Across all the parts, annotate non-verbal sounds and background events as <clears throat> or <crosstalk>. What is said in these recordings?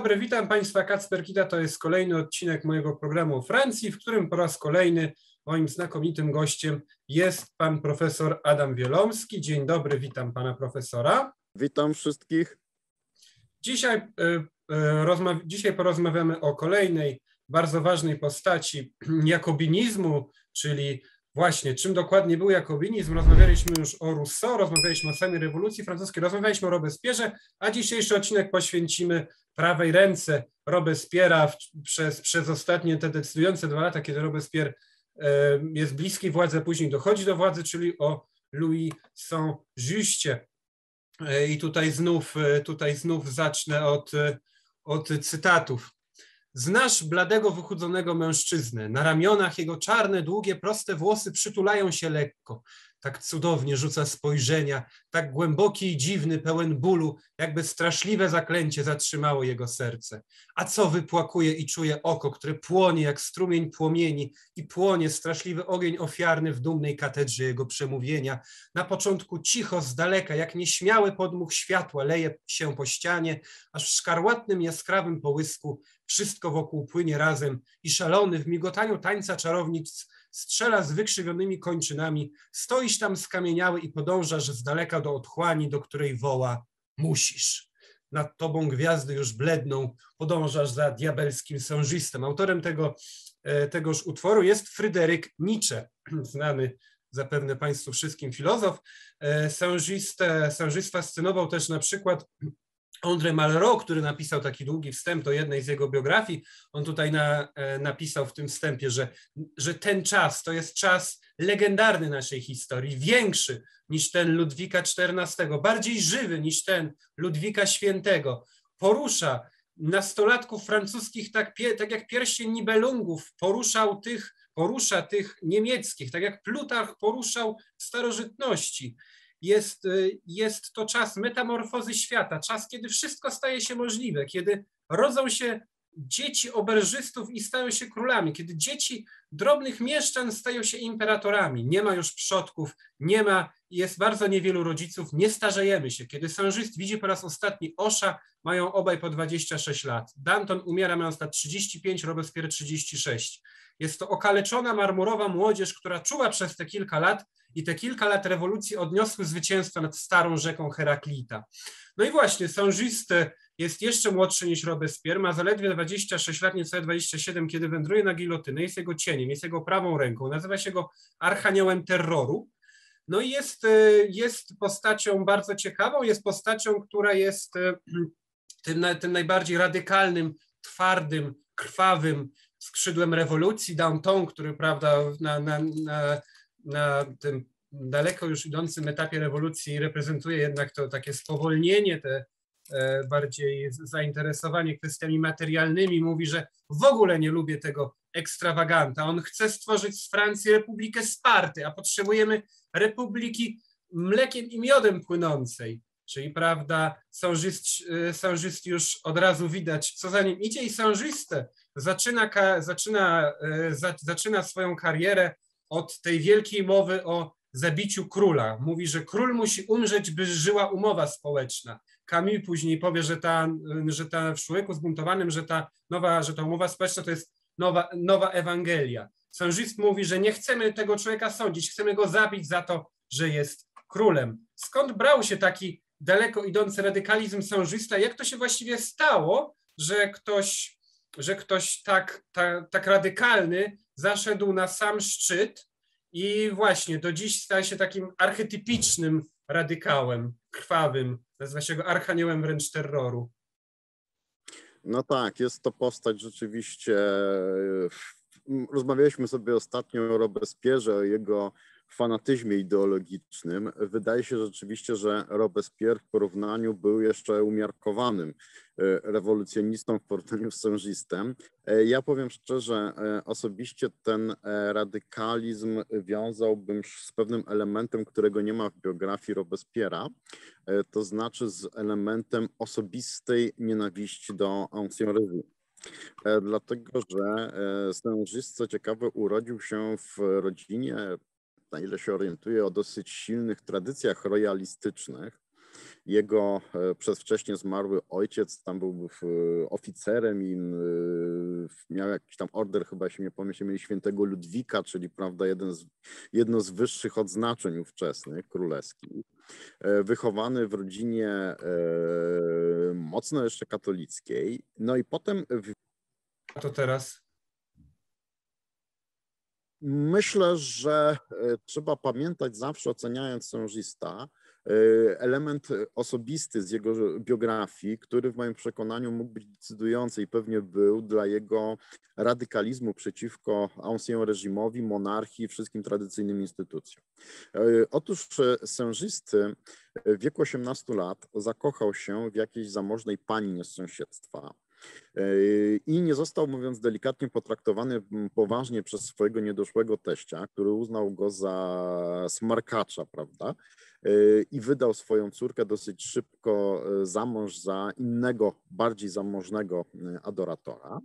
dobry, witam Państwa. Kacper Kita to jest kolejny odcinek mojego programu o Francji, w którym po raz kolejny moim znakomitym gościem jest pan profesor Adam Wielomski. Dzień dobry, witam pana profesora. Witam wszystkich. Dzisiaj, e, e, dzisiaj porozmawiamy o kolejnej bardzo ważnej postaci <clears throat> jakobinizmu, czyli Właśnie, czym dokładnie był jakobinizm? Rozmawialiśmy już o Rousseau, rozmawialiśmy o samej rewolucji francuskiej, rozmawialiśmy o Robespierze, a dzisiejszy odcinek poświęcimy prawej ręce Robespiera przez, przez ostatnie te decydujące dwa lata, kiedy Robespierre e, jest bliski władzy, później dochodzi do władzy, czyli o Louis Saint-Justie. E, I tutaj znów, e, tutaj znów zacznę od, od cytatów. Znasz bladego, wychudzonego mężczyznę. Na ramionach jego czarne, długie, proste włosy przytulają się lekko. Tak cudownie rzuca spojrzenia, tak głęboki i dziwny, pełen bólu, jakby straszliwe zaklęcie zatrzymało jego serce. A co wypłakuje i czuje oko, które płonie jak strumień płomieni i płonie straszliwy ogień ofiarny w dumnej katedrze jego przemówienia. Na początku cicho, z daleka, jak nieśmiały podmuch światła leje się po ścianie, aż w szkarłatnym, jaskrawym połysku wszystko wokół płynie razem i szalony w migotaniu tańca czarownic strzela z wykrzywionymi kończynami, stoisz tam skamieniały i podążasz z daleka do otchłani, do której woła musisz. Nad tobą gwiazdy już bledną, podążasz za diabelskim sążistem. Autorem tego, e, tegoż utworu jest Fryderyk Nietzsche, <clears throat> znany zapewne Państwu wszystkim filozof. E, Sążist fascynował też na przykład André Malraux, który napisał taki długi wstęp do jednej z jego biografii, on tutaj na, e, napisał w tym wstępie, że, że ten czas to jest czas legendarny naszej historii, większy niż ten Ludwika XIV, bardziej żywy niż ten Ludwika Świętego. Porusza nastolatków francuskich tak, tak jak pierścień Nibelungów poruszał tych, porusza tych niemieckich, tak jak Plutarch poruszał starożytności jest, y, jest to czas metamorfozy świata, czas, kiedy wszystko staje się możliwe, kiedy rodzą się dzieci oberżystów i stają się królami, kiedy dzieci drobnych mieszczan stają się imperatorami. Nie ma już przodków, nie ma, jest bardzo niewielu rodziców, nie starzejemy się. Kiedy sężyst widzi po raz ostatni Osza, mają obaj po 26 lat. Danton umiera mając lat 35, Robespierre 36. Jest to okaleczona marmurowa młodzież, która czuła przez te kilka lat i te kilka lat rewolucji odniosły zwycięstwo nad starą rzeką Heraklita. No i właśnie, Saint-Just jest jeszcze młodszy niż Robespierre, ma zaledwie 26 lat, niecałe 27, kiedy wędruje na gilotynę, jest jego cieniem, jest jego prawą ręką, nazywa się go Archaniołem Terroru. No i jest, jest postacią bardzo ciekawą, jest postacią, która jest <clears throat> tym, tym najbardziej radykalnym, twardym, krwawym skrzydłem rewolucji, Downtown, który prawda, na, na, na na tym daleko już idącym etapie rewolucji reprezentuje jednak to takie spowolnienie, te e, bardziej zainteresowanie kwestiami materialnymi, mówi, że w ogóle nie lubię tego ekstrawaganta. On chce stworzyć z Francji Republikę Sparty, a potrzebujemy republiki mlekiem i miodem płynącej. Czyli, prawda, Saint-Just e, już od razu widać, co za nim idzie i Saint-Just zaczyna, zaczyna, e, zaczyna swoją karierę od tej wielkiej mowy o zabiciu króla. Mówi, że król musi umrzeć, by żyła umowa społeczna. Camus później powie, że ta, że ta w człowieku zbuntowanym, że ta nowa, że ta umowa społeczna to jest nowa, nowa Ewangelia. Saint-Just mówi, że nie chcemy tego człowieka sądzić, chcemy go zabić za to, że jest królem. Skąd brał się taki daleko idący radykalizm Saint-Justa? Jak to się właściwie stało, że ktoś, że ktoś tak, tak, tak radykalny zaszedł na sam szczyt i właśnie do dziś staje się takim archetypicznym radykałem, krwawym, nazywa się go archaniołem wręcz terroru. No tak, jest to postać rzeczywiście. Rozmawialiśmy sobie ostatnio o Robespierze, o jego fanatyzmie ideologicznym. Wydaje się rzeczywiście, że Robespierre w porównaniu był jeszcze umiarkowanym e, rewolucjonistą w porównaniu z sężistem. E, ja powiem szczerze, e, osobiście ten radykalizm wiązałbym z pewnym elementem, którego nie ma w biografii Robespierre'a, to znaczy z elementem osobistej nienawiści do Ancien Revue. Dlatego, że Saint-Just, co ciekawe, urodził się w rodzinie na ile się orientuję, o dosyć silnych tradycjach royalistycznych. Jego przez wcześnie zmarły ojciec tam był oficerem i miał jakiś tam order, chyba się nie pomyślę, mieli świętego Ludwika, czyli prawda, jeden z, jedno z wyższych odznaczeń ówczesnych królewskich. Wychowany w rodzinie mocno jeszcze katolickiej. No i potem. A to teraz? Myślę, że e, trzeba pamiętać zawsze, oceniając sędzista, e, element osobisty z jego biografii, który w moim przekonaniu mógł być decydujący i pewnie był dla jego radykalizmu przeciwko ancien reżimowi, monarchii, wszystkim tradycyjnym instytucjom. E, otóż sężisty w wieku 18 lat zakochał się w jakiejś zamożnej pani z sąsiedztwa i nie został, mówiąc delikatnie, potraktowany poważnie przez swojego niedoszłego teścia, który uznał go za smarkacza, prawda? I wydał swoją córkę dosyć szybko e, za mąż za innego, bardziej zamożnego e, adoratora.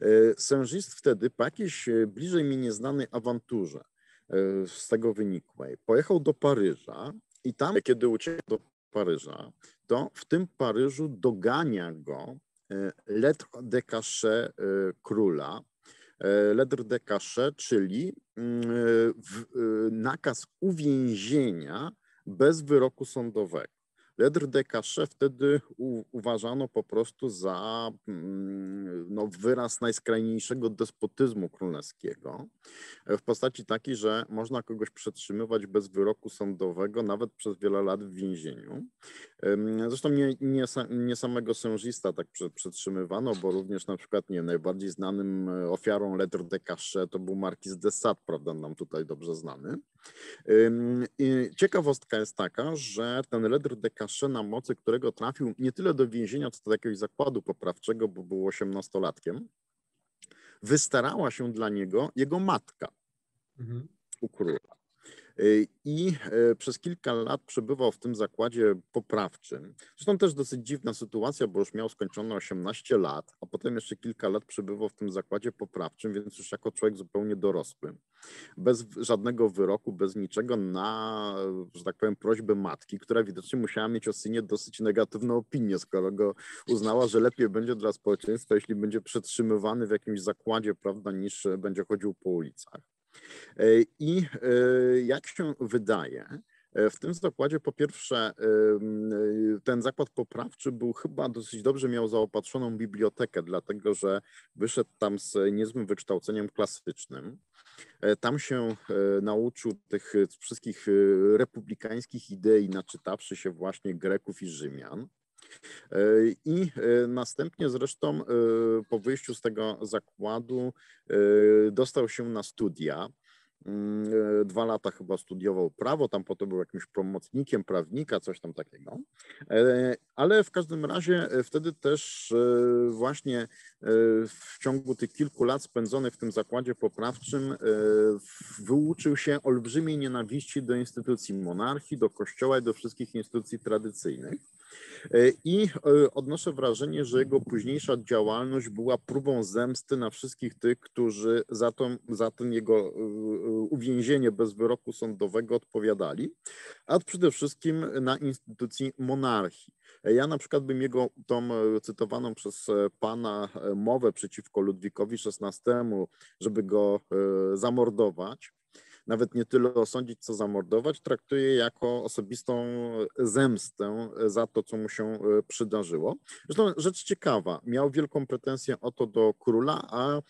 E, Sężist wtedy po jakiejś bliżej mi nieznanej awanturze z tego wynikłej pojechał do Paryża i tam, kiedy uciekł do Paryża, to w tym Paryżu dogania go E, lettre de cachet e, króla. E, lettre de cachet, czyli mm, nakaz uwięzienia bez wyroku sądowego. Lettre de cachet wtedy u, uważano po prostu za mm, no, wyraz najskrajniejszego despotyzmu królewskiego, w postaci takiej, że można kogoś przetrzymywać bez wyroku sądowego, nawet przez wiele lat w więzieniu. Zresztą nie, nie, nie samego sężista tak przetrzymywano, bo również na przykład nie najbardziej znanym e, ofiarą lettre de cachet to był markiz de Sade, prawda, nam tutaj dobrze znany. Ciekawostka jest taka, że ten lettre de cachet, na mocy którego trafił nie tyle do więzienia, co do jakiegoś zakładu poprawczego, bo był osiemnastolatkiem, wystarała się dla niego jego matka mhm. u króla. Y, i e, przez kilka lat przebywał w tym zakładzie poprawczym. Zresztą też dosyć dziwna sytuacja, bo już miał skończone 18 lat, a potem jeszcze kilka lat przebywał w tym zakładzie poprawczym, więc już jako człowiek zupełnie dorosły, bez żadnego wyroku, bez niczego, na, że tak powiem, prośbę matki, która widocznie musiała mieć o synie dosyć negatywną opinię, skoro go uznała, że lepiej będzie dla społeczeństwa, jeśli będzie przetrzymywany w jakimś zakładzie, prawda, niż będzie chodził po ulicach. E, I e, jak się wydaje, e, w tym zakładzie po pierwsze ten zakład poprawczy był chyba dosyć dobrze miał zaopatrzoną bibliotekę, dlatego że wyszedł tam z niezłym wykształceniem klasycznym. Tam się nauczył tych wszystkich republikańskich idei, naczytawszy się właśnie Greków i Rzymian. E, I e, następnie zresztą e, po wyjściu z tego zakładu dostał się na studia. Mm, dwa lata chyba studiował prawo, tam potem był jakimś pomocnikiem prawnika, coś tam takiego. Ale w każdym razie wtedy też właśnie w ciągu tych kilku lat spędzonych w tym zakładzie poprawczym wyuczył się olbrzymiej nienawiści do instytucji monarchii, do kościoła i do wszystkich instytucji tradycyjnych. E, I e, odnoszę wrażenie, że jego późniejsza działalność była próbą zemsty na wszystkich tych, którzy za, to, za jego e, uwięzienie bez wyroku sądowego odpowiadali, a przede wszystkim na instytucji monarchii. Ja na przykład bym jego tą cytowaną przez pana mowę przeciwko Ludwikowi XVI, żeby go zamordować, nawet nie tyle osądzić, co zamordować, traktuje jako osobistą zemstę za to, co mu się e, przydarzyło. Zresztą rzecz ciekawa, miał wielką pretensję o to do króla, a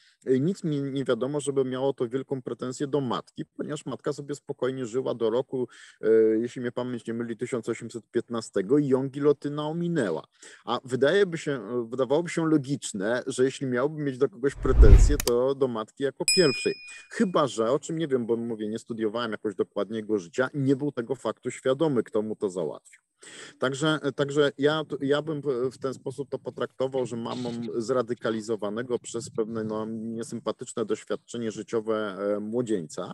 nic mi nie wiadomo, żeby miało to wielką pretensję do matki, ponieważ matka sobie spokojnie żyła do roku, e, jeśli mnie pamięć nie myli, 1815 i ją gilotyna ominęła. A wydaje by się, wydawałoby się logiczne, że jeśli miałby mieć do kogoś pretensje, to do matki jako pierwszej. Chyba, że, o czym nie wiem, bo mówię, nie studiowałem jakoś dokładnie jego życia, nie był tego faktu świadomy, kto mu to załatwił. Także, także ja, ja bym w ten sposób to potraktował, że mam zradykalizowanego przez pewne no, niesympatyczne doświadczenie życiowe e, młodzieńca,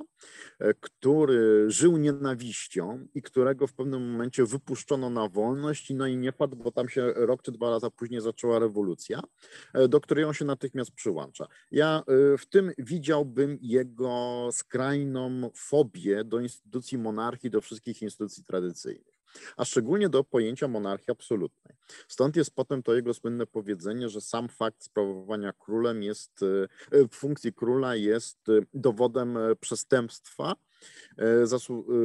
e, który żył nienawiścią i którego w pewnym momencie wypuszczono na wolność, no i nie padł, bo tam się rok czy dwa lata później zaczęła rewolucja, e, do której on się natychmiast przyłącza. Ja w tym widziałbym jego skrajną fobię do instytucji monarchii, do wszystkich instytucji tradycyjnych. a szczególnie do pojęcia monarchii absolutnej. Stąd jest potem to jego słynne powiedzenie, że sam fakt sprawowania królem jest, funkcji króla jest dowodem przestępstwa, za,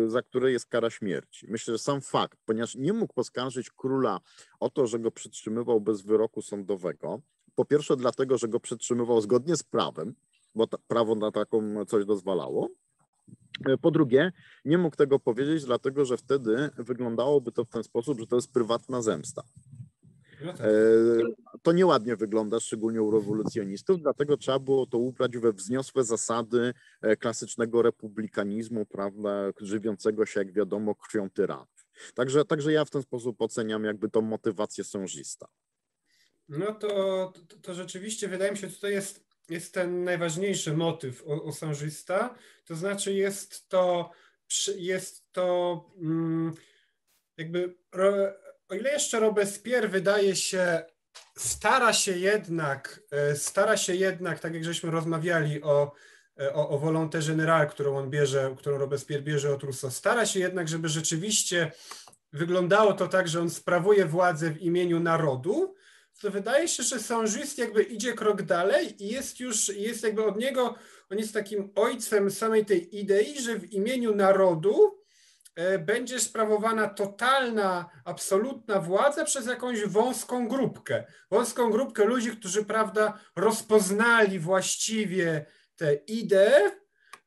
za które jest kara śmierci. Myślę, że sam fakt, ponieważ nie mógł poskarżyć króla o to, że go przytrzymywał bez wyroku sądowego, po pierwsze dlatego, że go przytrzymywał zgodnie z prawem, bo prawo na taką coś dozwalało. E, po drugie, nie mógł tego powiedzieć, dlatego że wtedy wyglądałoby to w ten sposób, że to jest prywatna zemsta. No tak. e, To nieładnie wygląda, szczególnie u rewolucjonistów, dlatego trzeba było to ubrać we wzniosłe zasady e, klasycznego republikanizmu, prawda, żywiącego się, jak wiadomo, krwią tyranów. Także, także ja w ten sposób oceniam jakby tą motywację sążista. No to, to, to rzeczywiście wydaje mi się, że to jest, jest ten najważniejszy motyw osążysta, to znaczy jest to, jest to mm, jakby, o ile jeszcze Robespierre wydaje się, stara się jednak, e, stara się jednak, tak jak żeśmy rozmawiali o, e, o, o volonté générale, którą on bierze, którą Robespierre bierze od Rousseau, stara się jednak, żeby rzeczywiście wyglądało to tak, że on sprawuje władzę w imieniu narodu, to wydaje się, że Saint-Just jakby idzie krok dalej i jest już, jest jakby od niego, on jest takim ojcem samej tej idei, że w imieniu narodu e, będzie sprawowana totalna, absolutna władza przez jakąś wąską grupkę. Wąską grupkę ludzi, którzy, prawda, rozpoznali właściwie te idee,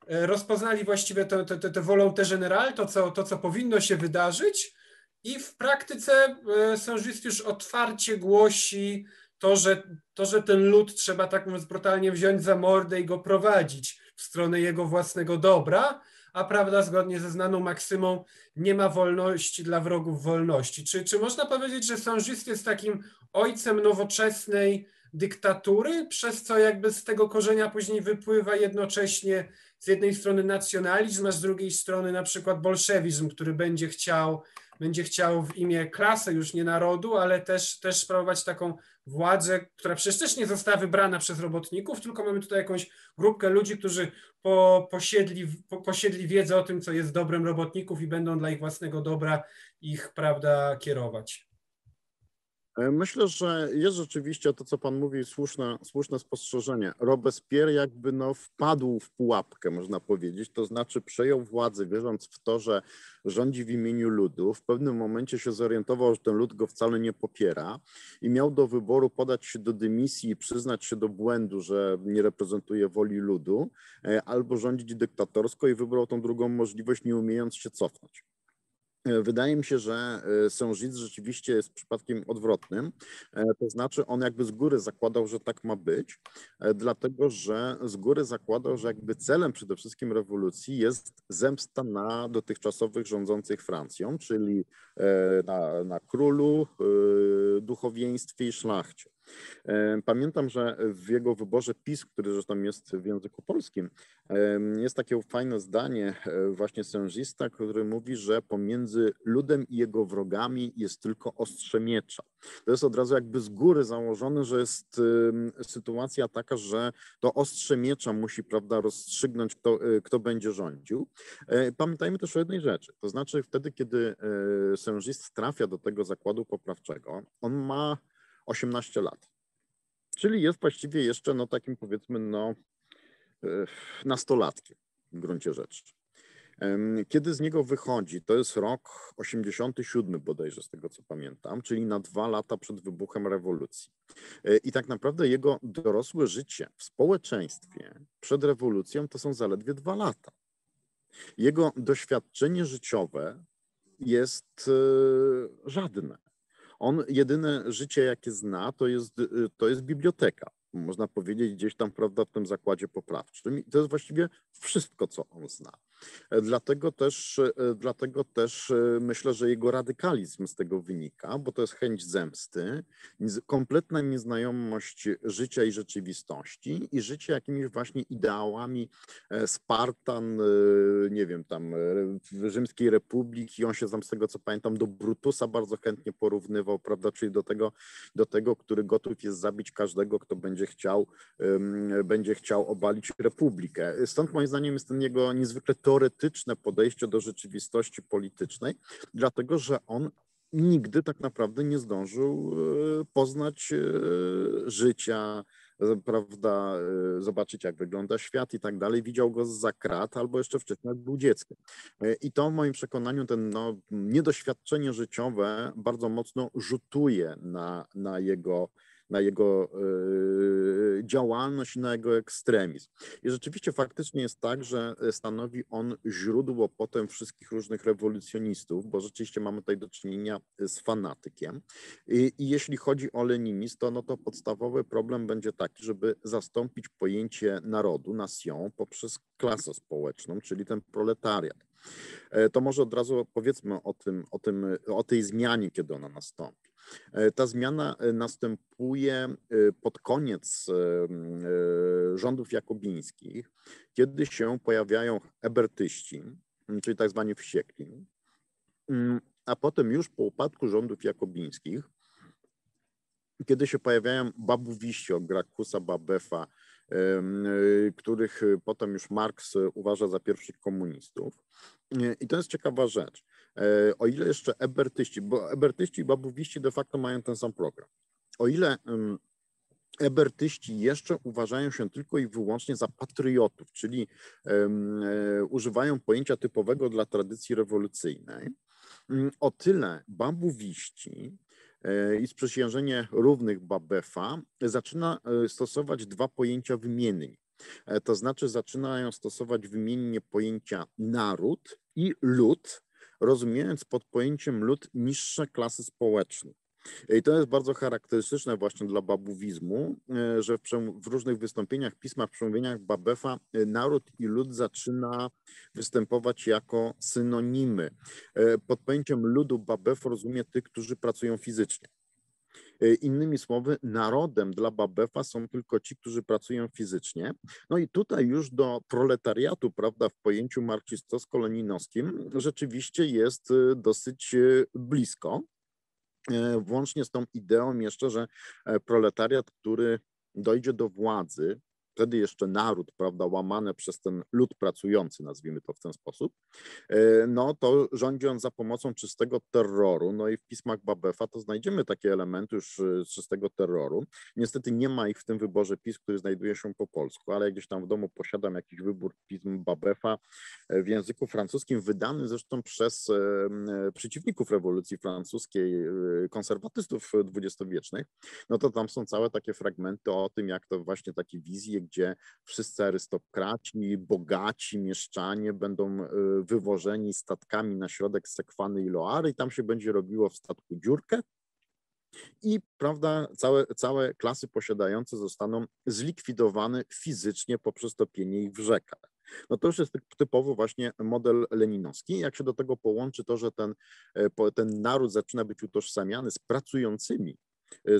e, rozpoznali właściwie te, te, te, te volonté générale, to co, to, co powinno się wydarzyć i w praktyce e, sążyst już otwarcie głosi to że, to, że ten lud trzeba tak mówiąc brutalnie wziąć za mordę i go prowadzić w stronę jego własnego dobra, a prawda, zgodnie ze znaną maksymą, nie ma wolności dla wrogów wolności. Czy, czy można powiedzieć, że sążyst jest takim ojcem nowoczesnej dyktatury, przez co jakby z tego korzenia później wypływa jednocześnie z jednej strony nacjonalizm, a z drugiej strony na przykład bolszewizm, który będzie chciał będzie chciał w imię klasy, już nie narodu, ale też, też sprawować taką władzę, która przecież też nie została wybrana przez robotników, tylko mamy tutaj jakąś grupkę ludzi, którzy po, posiedli, po, posiedli wiedzę o tym, co jest dobrem robotników i będą dla ich własnego dobra ich, prawda, kierować. E, myślę, że jest rzeczywiście to, co Pan mówi, słuszne, słuszne spostrzeżenie. Robespierre jakby no wpadł w pułapkę, można powiedzieć, to znaczy przejął władzę, wierząc w to, że rządzi w imieniu ludu. W pewnym momencie się zorientował, że ten lud go wcale nie popiera i miał do wyboru podać się do dymisji i przyznać się do błędu, że nie reprezentuje woli ludu, e, albo rządzić dyktatorsko i wybrał tą drugą możliwość, nie umiejąc się cofnąć. E, wydaje mi się, że e, Sążyc rzeczywiście jest przypadkiem odwrotnym. E, to znaczy, on jakby z góry zakładał, że tak ma być, dlatego że z góry zakładał, że jakby celem przede wszystkim rewolucji jest zemsta na dotychczasowych rządzących Francją, czyli na, na królu, duchowieństwie i szlachcie. Pamiętam, że w jego wyborze PiS, który zresztą jest w języku polskim, jest takie fajne zdanie e, właśnie sężista, który mówi, że pomiędzy ludem i jego wrogami jest tylko ostrze miecza. To jest od razu jakby z góry założone, że jest sytuacja taka, że to ostrze miecza musi, prawda, rozstrzygnąć, kto, e, kto będzie rządził. E, pamiętajmy też o jednej rzeczy, to znaczy wtedy, kiedy sężist trafia do tego zakładu poprawczego, on ma 18 lat. Czyli jest właściwie jeszcze no takim powiedzmy no e, nastolatkiem w gruncie rzeczy. Kiedy z niego wychodzi, to jest rok 87 bodajże z tego co pamiętam, czyli na dwa lata przed wybuchem rewolucji. E, I tak naprawdę jego dorosłe życie w społeczeństwie przed rewolucją to są zaledwie dwa lata. Jego doświadczenie życiowe jest e, żadne. On jedyne życie, jakie zna, to jest, y, to jest biblioteka. Można powiedzieć gdzieś tam, prawda, w tym zakładzie poprawczym. I to jest właściwie wszystko, co on zna. E, dlatego też, e, dlatego też e, myślę, że jego radykalizm z tego wynika, bo to jest chęć zemsty, kompletna nieznajomość życia i rzeczywistości i życie jakimiś właśnie ideałami Spartan, nie wiem, tam Rzymskiej Republiki. On się tam z tego co pamiętam do Brutusa bardzo chętnie porównywał, prawda, czyli do tego, do tego, który gotów jest zabić każdego, kto będzie chciał, będzie chciał obalić republikę. Stąd moim zdaniem jest ten jego niezwykle teoretyczne podejście do rzeczywistości politycznej, dlatego że on nigdy tak naprawdę nie zdążył e, poznać e, życia, prawda, y, zobaczyć jak wygląda świat i tak dalej, widział go z krat albo jeszcze wcześniej jak był dzieckiem. Y, I to w moim przekonaniu ten no, niedoświadczenie życiowe bardzo mocno rzutuje na, na jego na jego e, działalność, na jego ekstremizm. I rzeczywiście faktycznie jest tak, że stanowi on źródło potem wszystkich różnych rewolucjonistów, bo rzeczywiście mamy tutaj do czynienia z fanatykiem. I, i jeśli chodzi o leninizm, to, no to podstawowy problem będzie taki, żeby zastąpić pojęcie narodu, nation, poprzez klasę społeczną, czyli ten proletariat. E, to może od razu powiedzmy o, tym, o, tym, o tej zmianie, kiedy ona nastąpi. E, ta zmiana e, następuje pod koniec rządów jakobińskich, kiedy się pojawiają ebertyści, czyli tak zwani wściekli, a potem już po upadku rządów jakobińskich, kiedy się pojawiają babuwiści od Grakusa, Babefa, których potem już Marks uważa za pierwszych komunistów. I to jest ciekawa rzecz. E, o ile jeszcze ebertyści, bo ebertyści i babuwiści de facto mają ten sam program. O ile ebertyści jeszcze uważają się tylko i wyłącznie za patriotów, czyli um, używają pojęcia typowego dla tradycji rewolucyjnej, um, o tyle babuwiści e, i sprzysiężenie równych Babefa zaczyna stosować dwa pojęcia wymiennie. To znaczy zaczynają stosować wymiennie pojęcia naród i lud, rozumiejąc pod pojęciem lud niższe klasy społeczne. I to jest bardzo charakterystyczne właśnie dla babuwizmu, e, że w, w, różnych wystąpieniach, pismach, przemówieniach Babefa e, naród i lud zaczyna występować jako synonimy. E, pod pojęciem ludu Babef rozumie tych, którzy pracują fizycznie. Innymi słowy, narodem dla Babefa są tylko ci, którzy pracują fizycznie. No i tutaj już do proletariatu, prawda, w pojęciu marksistowsko-leninowskim rzeczywiście jest dosyć blisko. Włącznie z tą ideą jeszcze, że proletariat, który dojdzie do władzy, wtedy jeszcze naród, prawda, łamane przez ten lud pracujący, nazwijmy to w ten sposób, e, no to rządzi on za pomocą czystego terroru. No i w pismach Babefa to znajdziemy takie elementy już e, czystego terroru. Niestety nie ma ich w tym wyborze pism, który znajduje się po polsku, ale gdzieś tam w domu posiadam jakiś wybór pism Babefa e, w języku francuskim, wydany zresztą przez przeciwników rewolucji francuskiej, konserwatystów dwudziestowiecznych. No to tam są całe takie fragmenty o tym, jak to właśnie takie wizje, gdzie wszyscy arystokraci, bogaci mieszczanie będą e, wywożeni statkami na środek Sekwany i Loary i tam się będzie robiło w statku dziurkę i prawda, całe, całe klasy posiadające zostaną zlikwidowane fizycznie poprzez topienie ich w rzekach. No to już jest typowo właśnie model leninowski. Jak się do tego połączy to, że ten, e, ten naród zaczyna być utożsamiany z pracującymi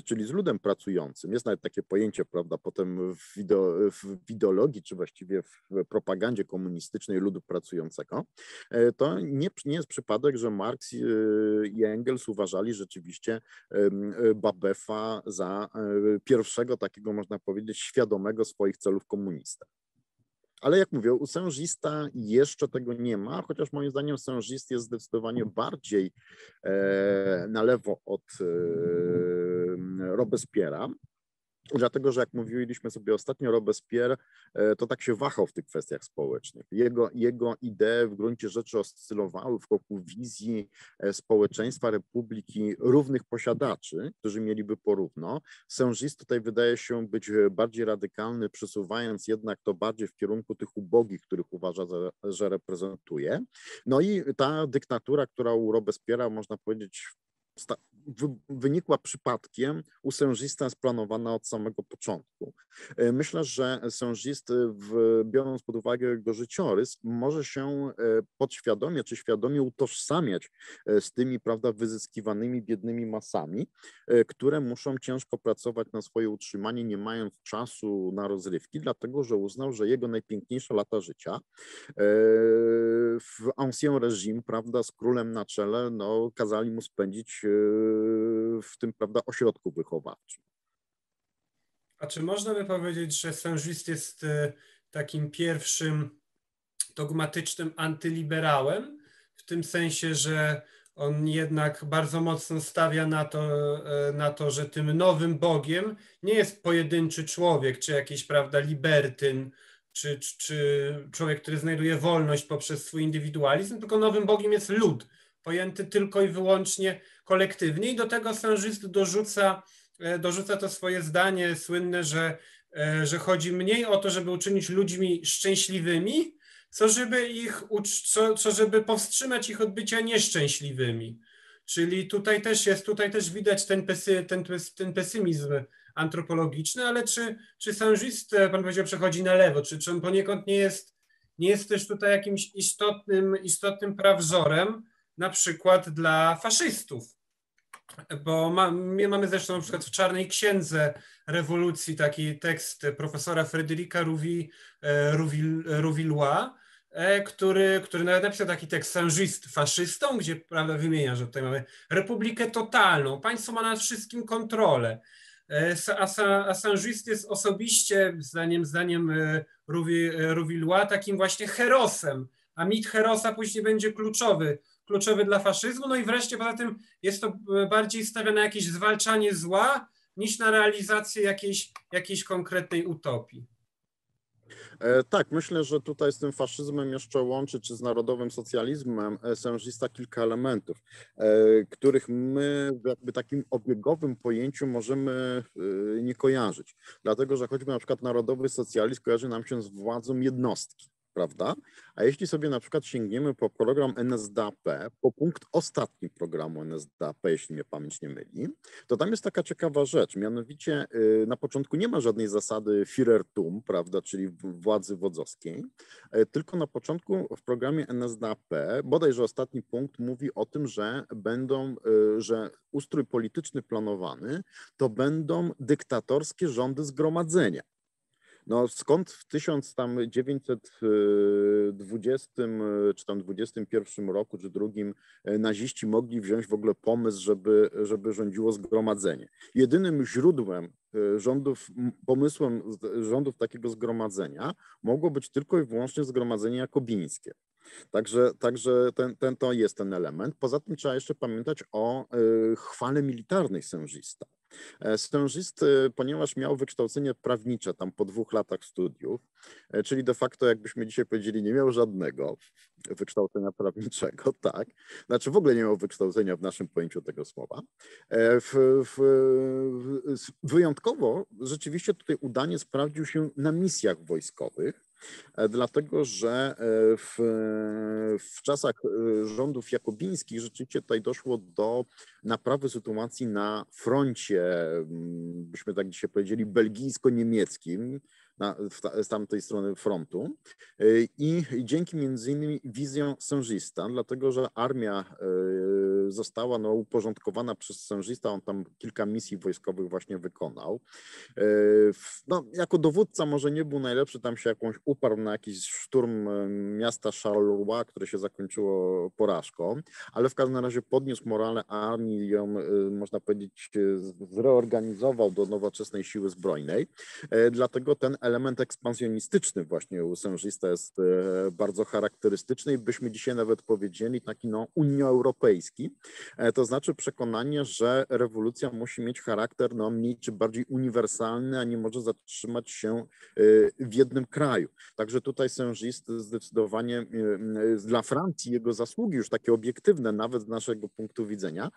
czyli z ludem pracującym. Jest nawet takie pojęcie, prawda, potem w, ideo, w ideologii, czy właściwie w propagandzie komunistycznej ludu pracującego. E, to nie, nie jest przypadek, że Marx e, i Engels uważali rzeczywiście Babefa za pierwszego takiego, można powiedzieć, świadomego swoich celów komunistę. Ale jak mówię, u sężista jeszcze tego nie ma, chociaż moim zdaniem sężist jest zdecydowanie bardziej e, na lewo od e, Robespiera. Dlatego, że jak mówiliśmy sobie ostatnio, Robespierre e, to tak się wahał w tych kwestiach społecznych. Jego, jego idee w gruncie rzeczy oscylowały wokół wizji e, społeczeństwa republiki równych posiadaczy, którzy mieliby porówno. Saint-Just tutaj wydaje się być bardziej radykalny, przesuwając jednak to bardziej w kierunku tych ubogich, których uważa, że reprezentuje. No i ta dyktatura, która u Robespiera, można powiedzieć, wynikła przypadkiem u Sężista splanowana od samego początku. E, myślę, że Sężist, biorąc pod uwagę jego życiorys, może się e, podświadomie czy świadomie utożsamiać e, z tymi, prawda, wyzyskiwanymi biednymi masami, które muszą ciężko pracować na swoje utrzymanie, nie mając czasu na rozrywki, dlatego że uznał, że jego najpiękniejsze lata życia w ancien reżim, prawda, z królem na czele, no, kazali mu spędzić w tym prawda, ośrodku wychowawczym. A czy można by powiedzieć, że Saint-Just jest e, takim pierwszym dogmatycznym antyliberałem, w tym sensie, że on jednak bardzo mocno stawia na to, e, na to, że tym nowym Bogiem nie jest pojedynczy człowiek, czy jakiś, prawda, libertyn, czy, czy, czy człowiek, który znajduje wolność poprzez swój indywidualizm, tylko nowym Bogiem jest lud, pojęty tylko i wyłącznie kolektywnie. I do tego Saint-Just dorzuca, e, dorzuca to swoje zdanie słynne, że, e, że chodzi mniej o to, żeby uczynić ludźmi szczęśliwymi, co żeby ich, co, co żeby powstrzymać ich od bycia nieszczęśliwymi. Czyli tutaj też jest, tutaj też widać ten, pesy, ten, ten pesymizm antropologiczny, ale czy, czy Saint-Just, pan powiedział, przechodzi na lewo, czy, czy on poniekąd nie jest, nie jest też tutaj jakimś istotnym, istotnym prawzorem, na przykład dla faszystów? Bo ma, mamy zresztą na przykład w Czarnej Księdze rewolucji taki tekst profesora Fryderyka Rouvi, e, e, który, który nawet napisał taki tekst Saint-Just faszystą, gdzie prawda, wymienia, że tutaj mamy republikę totalną, państwo ma nad wszystkim kontrolę. E, a Saint-Just jest osobiście, zdaniem, zdaniem Rouvillois, takim właśnie herosem, a mit herosa później będzie kluczowy kluczowy dla faszyzmu. No i wreszcie poza tym jest to e, bardziej stawiane na jakieś zwalczanie zła niż na realizację jakiejś, jakiejś konkretnej utopii. E, tak, myślę, że tutaj z tym faszyzmem jeszcze łączy, czy z narodowym socjalizmem Sężista kilka elementów, e, których my w jakby takim obiegowym pojęciu możemy nie kojarzyć. Dlatego, że choćby na przykład narodowy socjalizm kojarzy nam się z władzą jednostki prawda? A jeśli sobie na przykład sięgniemy po program NSDAP, po punkt ostatni programu NSDAP, jeśli mnie pamięć nie myli, to tam jest taka ciekawa rzecz, mianowicie y, na początku nie ma żadnej zasady Führertum, prawda, czyli władzy wodzowskiej, y, tylko na początku w programie NSDAP, bodajże ostatni punkt mówi o tym, że będą, y, że ustrój polityczny planowany to będą dyktatorskie rządy zgromadzenia. No skąd w 1920 e, czy tam 21 roku, czy drugim e, naziści mogli wziąć w ogóle pomysł, żeby, żeby rządziło zgromadzenie. Jedynym źródłem e, rządów, pomysłem rządów takiego zgromadzenia mogło być tylko i wyłącznie zgromadzenie jakobińskie. Także, także ten, ten, to jest ten element. Poza tym trzeba jeszcze pamiętać o chwale militarnej Sężista. E, Stężyst, ponieważ miał wykształcenie prawnicze tam po dwóch latach studiów, e, czyli de facto, jakbyśmy dzisiaj powiedzieli, nie miał żadnego wykształcenia prawniczego, <laughs> tak. Znaczy w ogóle nie miał wykształcenia w naszym pojęciu tego słowa. E, w, w, wyjątkowo rzeczywiście tutaj udanie sprawdził się na misjach wojskowych, dlatego że e, w, w czasach e, rządów jakobińskich rzeczywiście tutaj doszło do naprawy sytuacji na froncie, byśmy tak dzisiaj powiedzieli, belgijsko-niemieckim, na, z tamtej strony frontu. I dzięki między innymi wizją Sężista, dlatego że armia y, została no, uporządkowana przez Sężista, on tam kilka misji wojskowych właśnie wykonał. Y, no, jako dowódca może nie był najlepszy, tam się jakąś uparł na jakiś szturm miasta Charleroi, które się zakończyło porażką, ale w każdym razie podniósł morale armii, ją można powiedzieć zreorganizował do nowoczesnej siły zbrojnej, dlatego ten element ekspansjonistyczny właśnie u Sężysta jest e, bardzo charakterystyczny i byśmy dzisiaj nawet powiedzieli taki no unioeuropejski, e, to znaczy przekonanie, że rewolucja musi mieć charakter no mniej czy bardziej uniwersalny, a nie może zatrzymać się e, w jednym kraju. Także tutaj Sężyst zdecydowanie dla Francji jego zasługi już takie obiektywne, nawet z naszego punktu widzenia,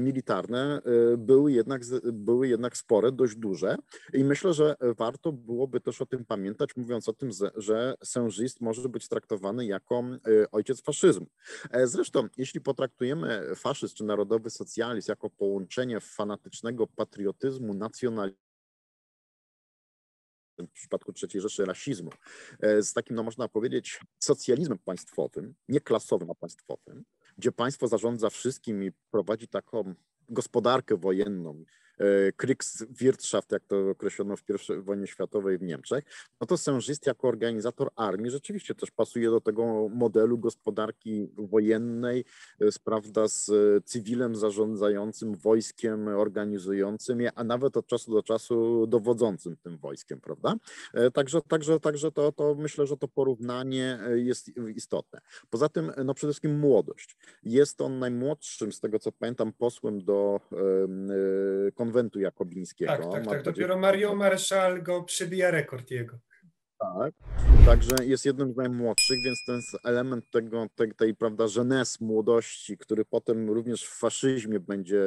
militarne, były jednak, były jednak spore, dość duże i myślę, że warto byłoby też o tym pamiętać, mówiąc o tym, że Saint-Just może być traktowany jako e, ojciec faszyzmu. E, zresztą, jeśli potraktujemy faszyzm czy narodowy socjalizm jako połączenie fanatycznego patriotyzmu, nacjonalizmu, w przypadku III Rzeszy rasizmu, e, z takim, no można powiedzieć, socjalizmem państwowym, nie klasowym, a państwowym, gdzie państwo zarządza wszystkim i prowadzi taką gospodarkę wojenną, Kriegswirtschaft, jak to określono w I wojnie światowej w Niemczech, no to Sężyst jako organizator armii rzeczywiście też pasuje do tego modelu gospodarki wojennej, prawda, z cywilem zarządzającym, wojskiem organizującym, a nawet od czasu do czasu dowodzącym tym wojskiem, prawda? Także, także, także to, to myślę, że to porównanie jest istotne. Poza tym, no przede wszystkim młodość. Jest on najmłodszym, z tego co pamiętam, posłem do e, konwentu jakobińskiego. Tak, tak, tak. Dopiero Mario Marszal go przybija rekord jego. Tak, także jest jednym z najmłodszych, więc ten element tego, tej, tej prawda, żenes młodości, który potem również w faszyzmie będzie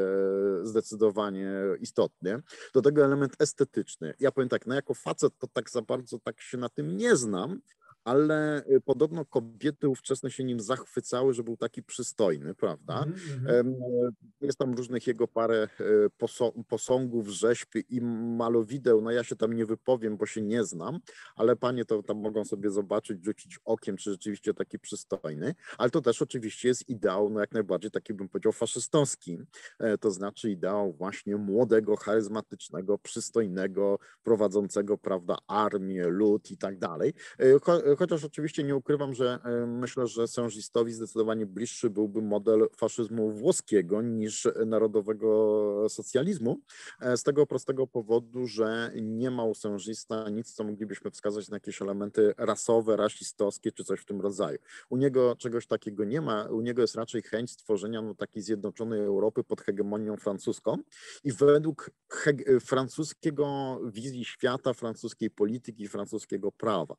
zdecydowanie istotny. Do tego element estetyczny. Ja powiem tak, no jako facet to tak za bardzo tak się na tym nie znam, ale y, podobno kobiety ówczesne się nim zachwycały, że był taki przystojny, prawda? Mm-hmm. Jest tam różnych jego parę y, posągów, rzeźb i malowideł, no ja się tam nie wypowiem, bo się nie znam, ale panie to tam mogą sobie zobaczyć, rzucić okiem, czy rzeczywiście taki przystojny, ale to też oczywiście jest ideał, no jak najbardziej taki bym powiedział faszystowski, e, to znaczy ideał właśnie młodego, charyzmatycznego, przystojnego, prowadzącego, prawda, armię, lud i tak dalej e, chociaż oczywiście nie ukrywam, że e, myślę, że sężystowi zdecydowanie bliższy byłby model faszyzmu włoskiego niż narodowego socjalizmu. E, z tego prostego powodu, że nie ma u sężysta nic, co moglibyśmy wskazać na jakieś elementy rasowe, rasistowskie czy coś w tym rodzaju. U niego czegoś takiego nie ma. U niego jest raczej chęć stworzenia no, takiej zjednoczonej Europy pod hegemonią francuską i według francuskiego wizji świata, francuskiej polityki, francuskiego prawa.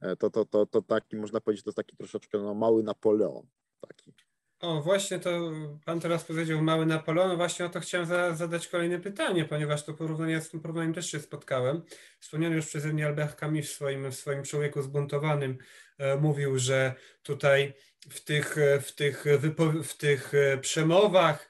E, to, to to, to, to taki, można powiedzieć, to taki troszeczkę no, mały Napoleon. Taki. O, właśnie to pan teraz powiedział mały Napoleon, właśnie o to chciałem za, zadać kolejne pytanie, ponieważ to porównanie, z tym porównaniem też się spotkałem. Wspomniany już przeze mnie Albert Camus w swoim, w swoim Człowieku Zbuntowanym e, mówił, że tutaj w tych, w tych, w tych e, przemowach E,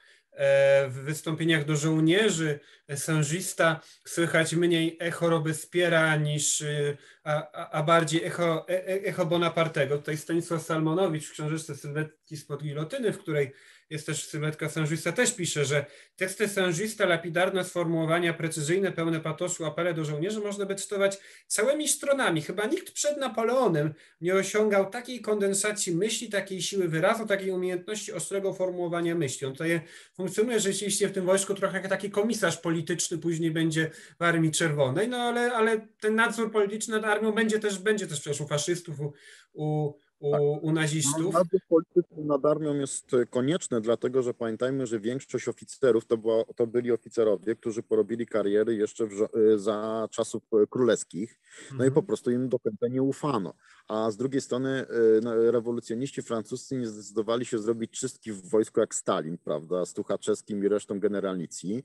w wystąpieniach do żołnierzy sężysta słychać mniej echo Robespiera niż, e, a, a bardziej echo, e, echo Bonapartego. Tutaj Stanisław Salmonowicz w książeczce Sylwetki spod gilotyny, w której jest też sylwetka Sężysta, też pisze, że teksty Sężysta, lapidarne sformułowania, precyzyjne, pełne patoszu, apele do żołnierzy można by cytować całymi stronami. Chyba nikt przed Napoleonem nie osiągał takiej kondensacji myśli, takiej siły wyrazu, takiej umiejętności ostrego formułowania myśli. On tutaj funkcjonuje rzeczywiście w tym wojsku trochę jak taki komisarz polityczny, później będzie w Armii Czerwonej, no ale, ale ten nadzór polityczny nad armią będzie też, będzie też przecież u faszystów, u, u u, tak. u nazistów. Polityczny nad armią jest e, konieczny, dlatego że pamiętajmy, że większość oficerów to, była, to byli oficerowie, którzy porobili kariery jeszcze w, e, za czasów e, królewskich, no mhm. i po prostu im do końca nie ufano. A z drugiej strony no, rewolucjoniści francuscy nie zdecydowali się zrobić czystki w wojsku jak Stalin, prawda, z Tuchaczewskim i resztą generalnicji.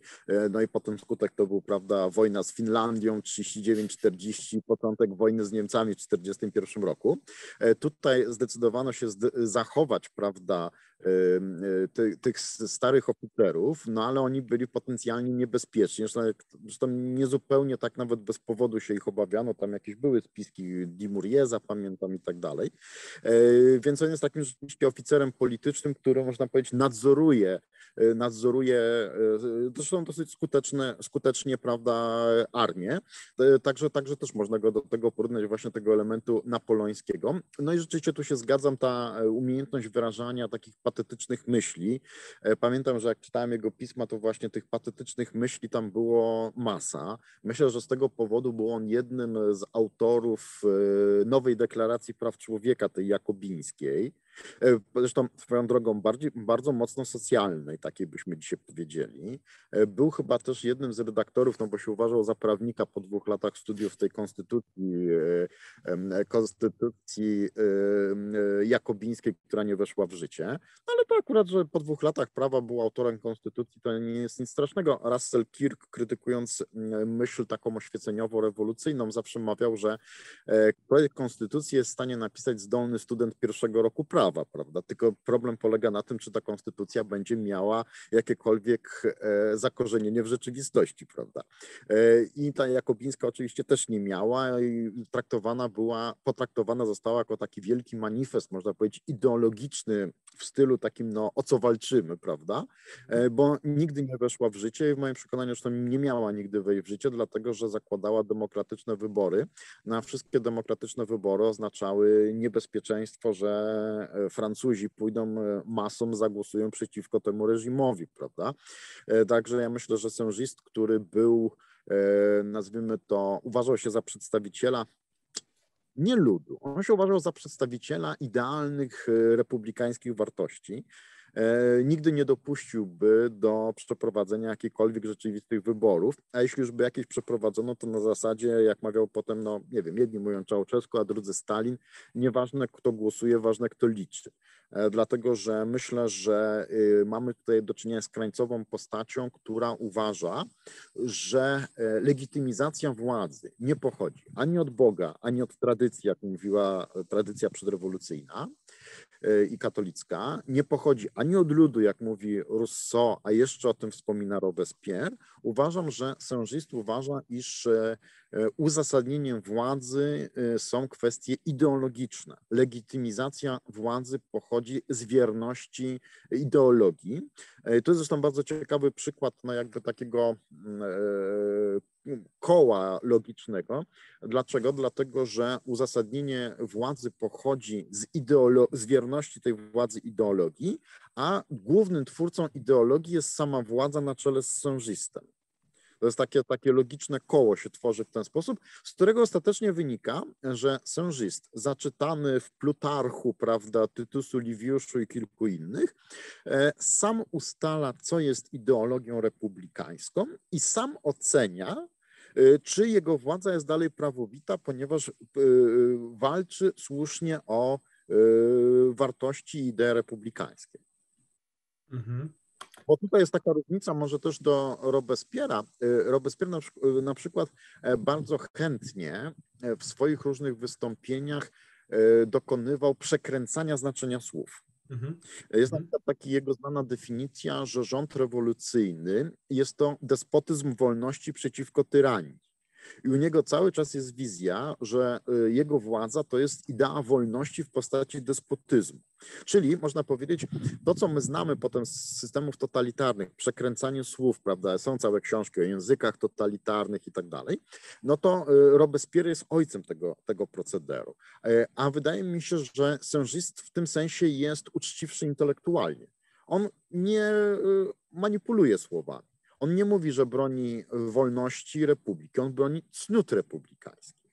No i potem skutek to był, prawda, wojna z Finlandią 39-40, początek wojny z Niemcami w 1941 roku. Tutaj zdecydowano się zachować, prawda, ty, tych starych oficerów, no ale oni byli potencjalnie niebezpieczni. Zresztą nie zupełnie tak nawet bez powodu się ich obawiano. Tam jakieś były spiski Dimurieza, pamiętam i tak dalej. E, więc on jest takim rzeczywiście oficerem politycznym, który można powiedzieć nadzoruje, e, nadzoruje e, zresztą dosyć skuteczne, skutecznie, prawda, armię. Także, także też można go do tego porównać właśnie tego elementu napoleońskiego. No i rzeczywiście tu się zgadzam, ta umiejętność wyrażania takich patetycznych myśli. E, pamiętam, że jak czytałem jego pisma, to właśnie tych patetycznych myśli tam było masa. Myślę, że z tego powodu był on jednym z autorów e, nowej deklaracji praw człowieka, tej jakobińskiej. E, zresztą swoją drogą bardziej, bardzo mocno socjalnej, takiej byśmy dzisiaj powiedzieli. E, był chyba też jednym z redaktorów, no bo się uważał za prawnika po dwóch latach studiów tej konstytucji, e, konstytucji jakobińskiej, która nie weszła w życie. No ale to akurat, że po dwóch latach prawa był autorem konstytucji, to nie jest nic strasznego. Russell Kirk, krytykując myśl taką oświeceniowo-rewolucyjną, zawsze mawiał, że projekt konstytucji jest w stanie napisać zdolny student pierwszego roku prawa prawa, prawda? Tylko problem polega na tym, czy ta konstytucja będzie miała jakiekolwiek e, zakorzenienie w rzeczywistości, prawda? E, I ta jakobińska oczywiście też nie miała i traktowana była, potraktowana została jako taki wielki manifest, można powiedzieć, ideologiczny w stylu takim, no o co walczymy, prawda? E, bo nigdy nie weszła w życie i w moim przekonaniu zresztą nie miała nigdy wejść w życie, dlatego że zakładała demokratyczne wybory. Na wszystkie demokratyczne wybory oznaczały niebezpieczeństwo, że Francuzi pójdą e, masą, zagłosują przeciwko temu reżimowi, prawda? Także ja myślę, że Sężist, który był, nazwijmy to, uważał się za przedstawiciela nie ludu. On się uważał za przedstawiciela idealnych republikańskich wartości. E, nigdy nie dopuściłby do przeprowadzenia jakichkolwiek rzeczywistych wyborów, a jeśli już by jakieś przeprowadzono, to na zasadzie, jak mawiał potem, no nie wiem, jedni mówią Czałczewsko, a drudzy Stalin, nieważne kto głosuje, ważne kto liczy. E, dlatego, że myślę, że y, mamy tutaj do czynienia z krańcową postacią, która uważa, że e, legitymizacja władzy nie pochodzi ani od Boga, ani od tradycji, jak mówiła tradycja przedrewolucyjna, i katolicka nie pochodzi ani od ludu, jak mówi Rousseau, a jeszcze o tym wspomina Robespierre, uważam, że Saint-Just uważa, iż e, e, uzasadnieniem władzy są kwestie ideologiczne. Legitymizacja władzy pochodzi z wierności ideologii. To jest zresztą bardzo ciekawy przykład no jakby takiego mm, koła logicznego. Dlaczego? Dlatego, że uzasadnienie władzy pochodzi z, ideolo- z wierności tej władzy ideologii, a głównym twórcą ideologii jest sama władza na czele z sążistem. To jest takie, takie logiczne koło się tworzy w ten sposób, z którego ostatecznie wynika, że sężyst, zaczytany w Plutarchu, prawda, Tytusu Liwiuszu i kilku innych, e, sam ustala, co jest ideologią republikańską i sam ocenia, Y, czy jego władza jest dalej prawowita, ponieważ y, walczy słusznie o wartości i idee republikańskie. Mhm. Bo tutaj jest taka różnica, może też do Robespiera. Robespierre na, na przykład e, bardzo chętnie e, w swoich różnych wystąpieniach e, dokonywał przekręcania znaczenia słów. Mhm. Jest na przykład taka jego znana definicja, że rząd rewolucyjny jest to despotyzm wolności przeciwko tyranii. I u niego cały czas jest wizja, że y, jego władza to jest idea wolności w postaci despotyzmu. Czyli można powiedzieć, to co my znamy potem z systemów totalitarnych, przekręcanie słów, prawda, są całe książki o językach totalitarnych i tak dalej, no to y, Robespierre jest ojcem tego, tego procederu. E, a wydaje mi się, że Saint-Just w tym sensie jest uczciwszy intelektualnie. On nie y, manipuluje słowami. On nie mówi, że broni wolności republiki, on broni cnót republikańskich.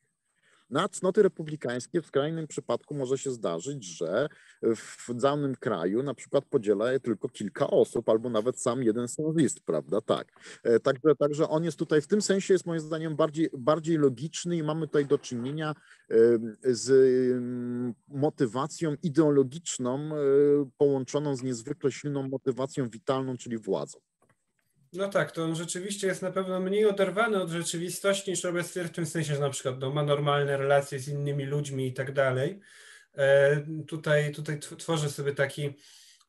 Na cnoty republikańskie w skrajnym przypadku może się zdarzyć, że w danym kraju na przykład podziela je tylko kilka osób, albo nawet sam jeden stanowisk, prawda? Tak. E, także, także on jest tutaj w tym sensie jest moim zdaniem bardziej, bardziej logiczny i mamy tutaj do czynienia z motywacją ideologiczną e, połączoną z niezwykle silną motywacją witalną, czyli władzą. No tak, to on rzeczywiście jest na pewno mniej oderwany od rzeczywistości niż Robespierre w tym sensie, że na przykład no, ma normalne relacje z innymi ludźmi i tak dalej. E, tutaj, tutaj tworzy sobie taki,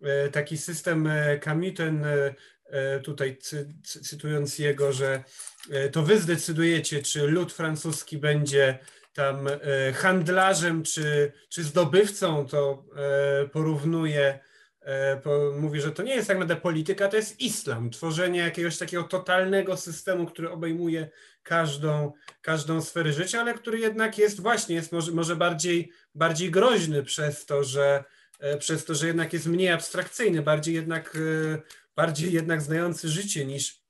e, taki system Camuten, e, tutaj cy, cytując jego, że to wy zdecydujecie, czy lud francuski będzie tam handlarzem, czy, czy zdobywcą, to porównuje mówi, że to nie jest tak naprawdę polityka, to jest islam, tworzenie jakiegoś takiego totalnego systemu, który obejmuje każdą, każdą sferę życia, ale który jednak jest właśnie, jest może, może bardziej, bardziej groźny przez to, że e, przez to, że jednak jest mniej abstrakcyjny, bardziej jednak, e, bardziej jednak znający życie niż,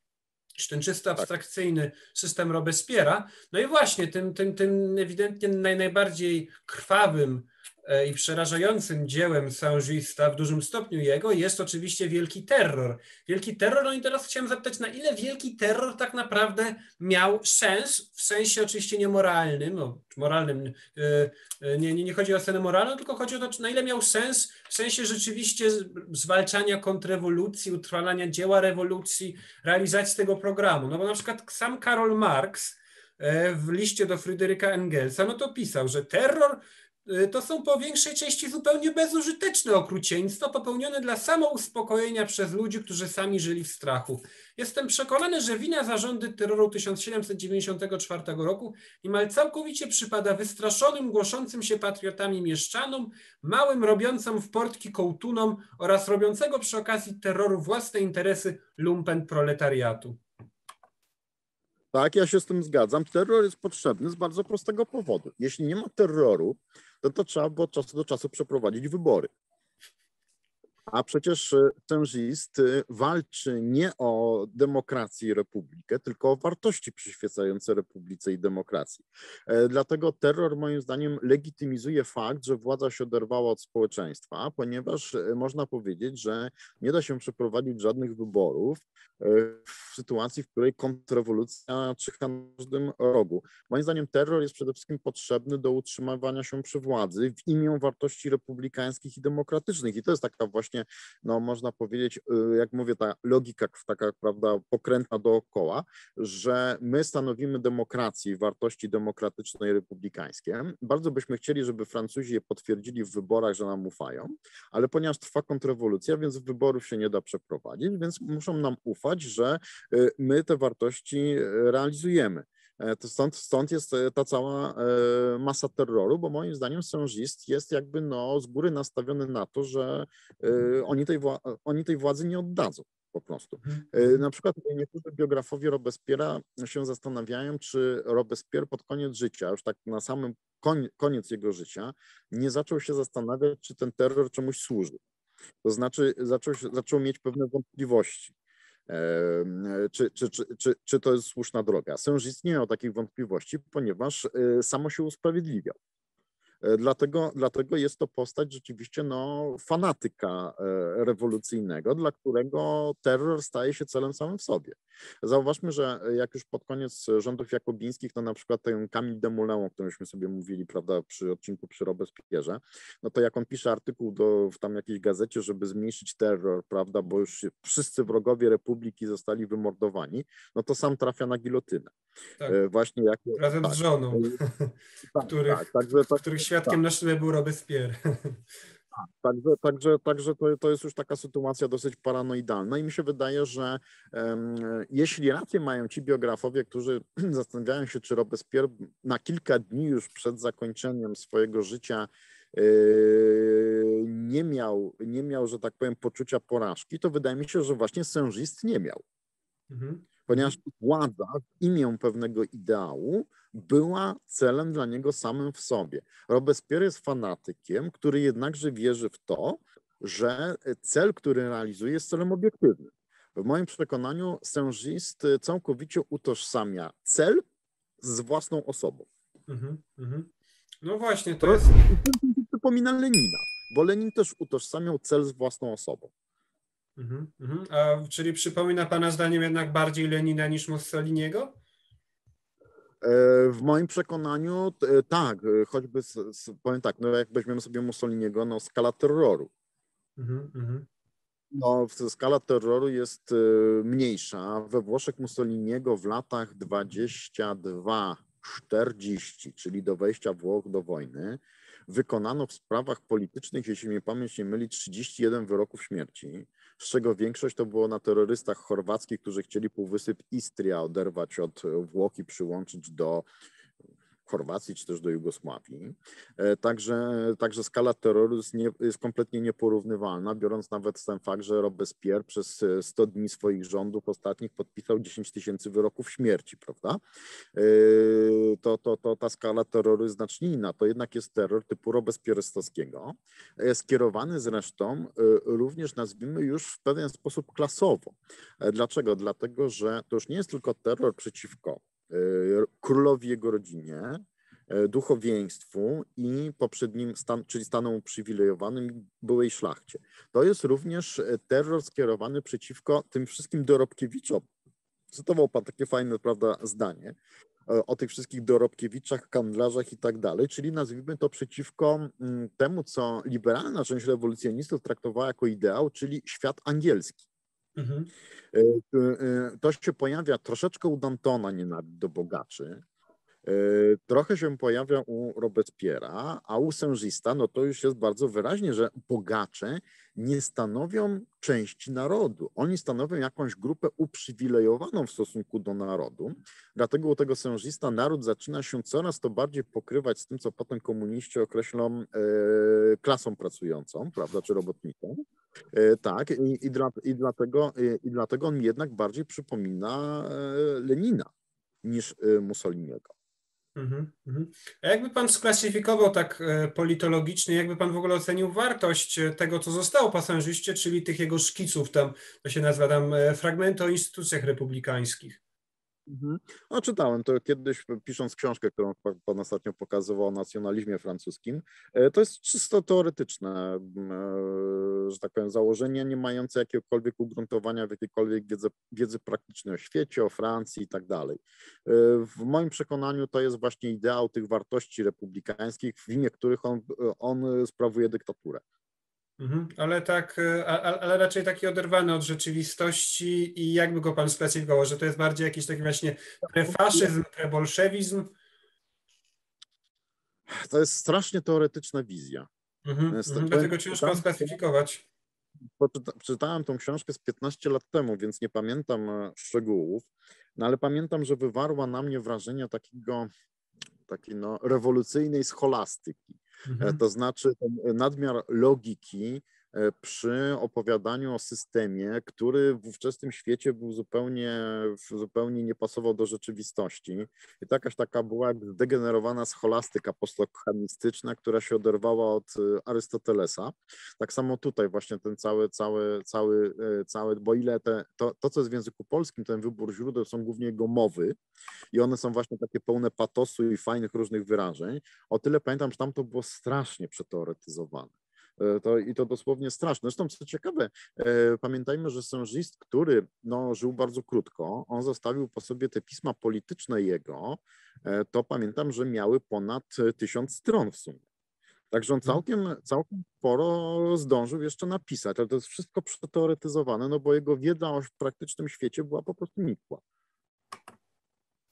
niż ten czysto tak. abstrakcyjny system Robespiera. No i właśnie tym, tym, tym ewidentnie naj, najbardziej krwawym E, i przerażającym dziełem Saint-Justa w dużym stopniu jego jest oczywiście Wielki Terror. Wielki Terror, no i teraz chciałem zapytać, na ile Wielki Terror tak naprawdę miał sens, w sensie oczywiście niemoralnym, no, moralnym, e, e, nie, nie, nie chodzi o scenę moralną, tylko chodzi o to, na ile miał sens w sensie rzeczywiście zwalczania kontrrewolucji, utrwalania dzieła rewolucji, realizacji tego programu. No bo na przykład sam Karol Marx w liście do Fryderyka Engelsa, no to pisał, że terror to są po większej części zupełnie bezużyteczne okrucieństwa popełnione dla samouspokojenia przez ludzi, którzy sami żyli w strachu. Jestem przekonany, że wina za rządy terroru 1794 roku niemal całkowicie przypada wystraszonym, głoszącym się patriotami mieszczanom, małym robiącym w portki kołtunom oraz robiącego przy okazji terroru własne interesy lumpen proletariatu. Tak, ja się z tym zgadzam. Terror jest potrzebny z bardzo prostego powodu. Jeśli nie ma terroru, to, to trzeba było od czasu do czasu przeprowadzić wybory. A przecież tężist e, walczy nie o demokrację i republikę, tylko o wartości przyświecające republice i demokracji. E, dlatego terror moim zdaniem legitymizuje fakt, że władza się oderwała od społeczeństwa, ponieważ e, można powiedzieć, że nie da się przeprowadzić żadnych wyborów w sytuacji, w której kontrrewolucja czyha na każdym rogu. Moim zdaniem terror jest przede wszystkim potrzebny do utrzymywania się przy władzy w imię wartości republikańskich i demokratycznych. I to jest taka właśnie właśnie, no można powiedzieć, y, jak mówię, ta logika taka, prawda, pokrętna dookoła, że my stanowimy demokrację, wartości demokratyczne i republikańskie. Bardzo byśmy chcieli, żeby Francuzi je potwierdzili w wyborach, że nam ufają, ale ponieważ trwa kontrrewolucja, więc wyborów się nie da przeprowadzić, więc muszą nam ufać, że y, my te wartości y, realizujemy. E, to stąd, stąd jest e, ta cała e, masa terroru, bo moim zdaniem sężist jest jakby no, z góry nastawiony na to, że oni tej, oni tej władzy nie oddadzą po prostu. Mhm. Na przykład niektórzy biografowie Robespiera się zastanawiają, czy Robespierre pod koniec życia, już tak na samym koniec jego życia, nie zaczął się zastanawiać, czy ten terror czemuś służy. To znaczy zaczął, zaczął mieć pewne wątpliwości czy, czy, czy, czy, to jest słuszna droga. Sężist nie miał takich wątpliwości, ponieważ y, samo się usprawiedliwiał. E, dlatego, dlatego jest to postać rzeczywiście no, fanatyka e, rewolucyjnego, dla którego terror staje się celem samym w sobie. Zauważmy, że jak już pod koniec rządów jakobińskich, to na przykład ten Camille Desmoulins, o którymśmy sobie mówili, prawda, przy odcinku przy Robespierze, no to jak on pisze artykuł do, w tam jakiejś gazecie, żeby zmniejszyć terror, prawda, bo już wszyscy wrogowie republiki zostali wymordowani, no to sam trafia na gilotynę. Tak. E, właśnie jak... Razem tak, z żoną, tak, <laughs> których, tak, także, tak, których świadkiem tak. na szybie był Robespierre. Także, także, także to, to jest już taka sytuacja dosyć paranoidalna i mi się wydaje, że um, jeśli rację mają ci biografowie, którzy <clears throat> zastanawiają się, czy Robespierre na kilka dni już przed zakończeniem swojego życia yy, nie miał, nie miał, że tak powiem, poczucia porażki, to wydaje mi się, że właśnie Sężist nie miał. Mhm ponieważ władza w imię pewnego ideału była celem dla niego samym w sobie. Robespierre jest fanatykiem, który jednakże wierzy w to, że cel, który realizuje, jest celem obiektywnym. W moim przekonaniu sężist całkowicie utożsamia cel z własną osobą. Mhm, mhm. No właśnie, to jest... Przypomina Lenina, bo Lenin też utożsamiał cel z własną osobą. Mhm, mhm. A, czyli przypomina Pana zdaniem jednak bardziej Lenina niż Mussoliniego? E, w moim przekonaniu tak, choćby powiem tak, no jak weźmiemy sobie Mussoliniego, no skala terroru. Mhm, mhm. No, skala terroru jest e, mniejsza. We Włoszech Mussoliniego w latach 22-40, czyli do wejścia Włoch do wojny, wykonano w sprawach politycznych, jeśli mnie pamięć nie myli, 31 wyroków śmierci z czego większość to było na terrorystach chorwackich, którzy chcieli Półwysep Istria oderwać od Włoch i przyłączyć do Chorwacji czy też do Jugosławii. E, także, także skala terroru jest, nie, jest, kompletnie nieporównywalna, biorąc nawet ten fakt, że Robespierre przez 100 dni swoich rządów ostatnich podpisał 10 tysięcy wyroków śmierci, prawda? E, to, to, to ta skala terroru jest znacznie inna. To jednak jest terror typu robespierrystowskiego, e, skierowany zresztą również, nazwijmy już w pewien sposób klasowo. Dlaczego? Dlatego, że to już nie jest tylko terror przeciwko E, królowi jego rodzinie, e, duchowieństwu i poprzednim, stan, czyli stanom uprzywilejowanym byłej szlachcie. To jest również e, terror skierowany przeciwko tym wszystkim Dorobkiewiczom. Cytował pan takie fajne, prawda, zdanie o tych wszystkich Dorobkiewiczach, handlarzach i tak dalej, czyli nazwijmy to przeciwko mm, temu, co liberalna część rewolucjonistów traktowała jako ideał, czyli świat angielski. Mhm. E, e, to się pojawia troszeczkę u Dantona nienawiść do bogaczy, Trochę się pojawia u Robespiera, a u Sężista, no to już jest bardzo wyraźnie, że bogacze nie stanowią części narodu. Oni stanowią jakąś grupę uprzywilejowaną w stosunku do narodu. Dlatego u tego sężista naród zaczyna się coraz to bardziej pokrywać z tym, co potem komuniści określą e, klasą pracującą, prawda, czy robotniką. E, tak, i, i, dla, i, dlatego, i, i dlatego on jednak bardziej przypomina Lenina niż Mussoliniego. Mhm, mhm. A jakby pan sklasyfikował tak e, politologicznie, jakby pan w ogóle ocenił wartość e, tego, co zostało po Sężyście, czyli tych jego szkiców, tam to się nazywa tam e, fragmenty o instytucjach republikańskich? Mhm. No, czytałem to kiedyś, pisząc książkę, którą pan ostatnio pokazywał o nacjonalizmie francuskim. E, to jest czysto teoretyczne, e, że tak powiem, założenie, nie mające jakiegokolwiek ugruntowania w jakiejkolwiek wiedzy, wiedzy praktycznej o świecie, o Francji i tak dalej. E, w moim przekonaniu to jest właśnie ideał tych wartości republikańskich, w imię których on, on sprawuje dyktaturę. Mhm, ale tak, e, ale raczej taki oderwany od rzeczywistości i jakby go pan sklasyfikował, że to jest bardziej jakiś taki właśnie prefaszyzm, prebolszewizm? To jest strasznie teoretyczna wizja. Mhm, jest, mhm, dlatego ciężko sklasyfikować. Przeczytałem tą książkę z 15 lat temu, więc nie pamiętam e, szczegółów, no ale pamiętam, że wywarła na mnie wrażenie takiego, takiej no, rewolucyjnej scholastyki. Mhm. To znaczy ten nadmiar logiki e, przy opowiadaniu o systemie, który w ówczesnym świecie był zupełnie, zupełnie nie pasował do rzeczywistości. I to jakaś taka była zdegenerowana scholastyka postokhanistyczna, która się oderwała od e, Arystotelesa. Tak samo tutaj właśnie ten cały, cały, cały, e, cały bo ile te, to, to, co jest w języku polskim, ten wybór źródeł są głównie jego mowy i one są właśnie takie pełne patosu i fajnych różnych wyrażeń. O tyle pamiętam, że tam to było strasznie przeteoretyzowane. E, to, I to dosłownie straszne. Zresztą, co ciekawe, e, pamiętajmy, że sężist, który no, żył bardzo krótko, on zostawił po sobie te pisma polityczne jego, e, to pamiętam, że miały ponad tysiąc stron w sumie. Także on mhm. całkiem, całkiem sporo zdążył jeszcze napisać, ale to jest wszystko przeteoretyzowane, no bo jego wiedza o praktycznym świecie była po prostu nikła.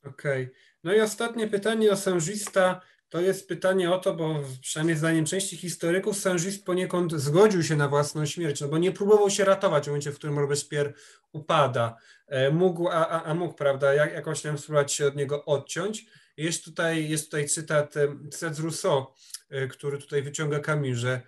Okej. Okay. No i ostatnie pytanie o sężista to jest pytanie o to, bo przynajmniej zdaniem części historyków sężist poniekąd zgodził się na własną śmierć, no bo nie próbował się ratować w momencie, w którym Robespierre upada. E, mógł, a, a, a mógł, prawda, jak, jakoś tam spróbować się od niego odciąć. Jest tutaj, jest tutaj cytat, e, cytat z Rousseau, e, który tutaj wyciąga Camus, że